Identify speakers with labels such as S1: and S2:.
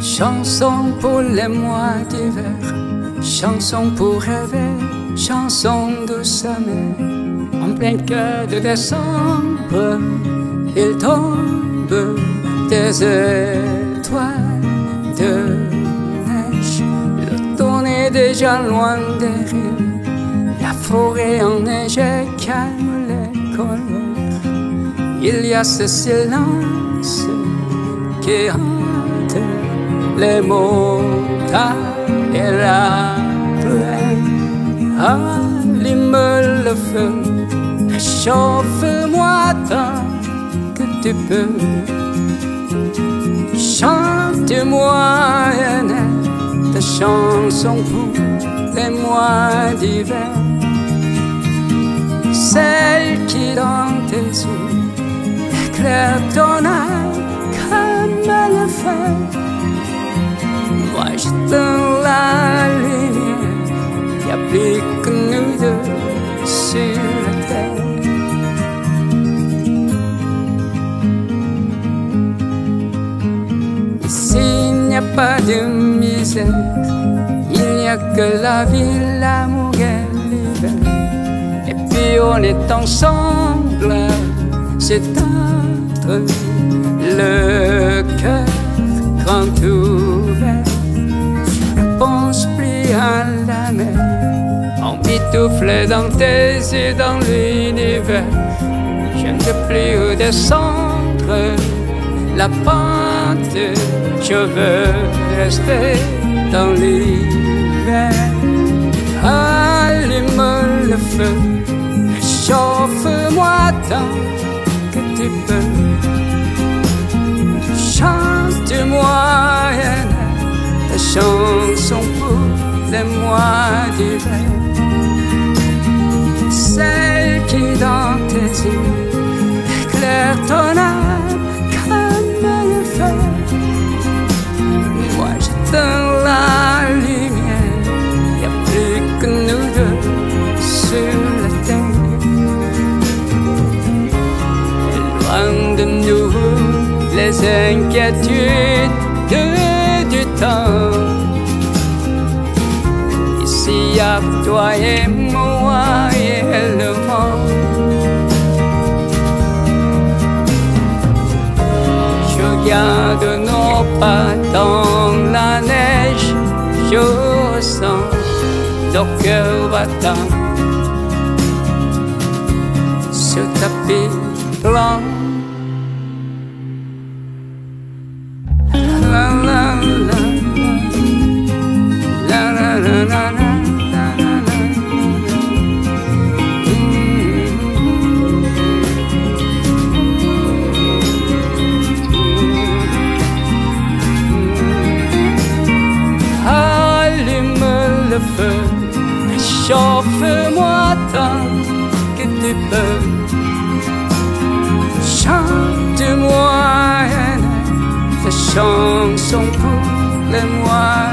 S1: Chanson pour les mois d'hiver, chanson pour rêver, chanson de sommeil. En plein cœur de décembre, il tombe des étoiles de neige. L'automne est déjà loin derrière, la forêt enneigée calme les colères. Il y a ce silence qui hante les montagnes et la pluie allume le feu, chauffe-moi tant que tu peux. Chante-moi une chanson pour les mois d'hiver, celle qui dans tes yeux éclaire ton âme comme le feu. Moi je dans la lumière, y a plus que nous deux sur la terre. Ici n'y a pas de misère, il n'y a que la vie, l'amour et l'hiver. On est ensemble, c'est entre le cœur grand ouvert. Je ne pense plus à la mer, emmitouflé dans tes yeux, dans l'univers. Je ne peux plus descendre la pente, je veux rester dans l'hiver. Allume une ta chanson pour les mois d'hiver. Celle qui dans tes yeux éclaire ton âme comme le feu. Moi j'éteins la lumière, y a plus que nous deux sur la terre. Et de nous les inquiétudes Toi et moi et le monde. Je garde nos pas dans la neige, je ressens nos cœurs battants. Ce tapis blanc. Le feu, chauffe-moi tant que tu peux. Chante-moi une chanson pour les mois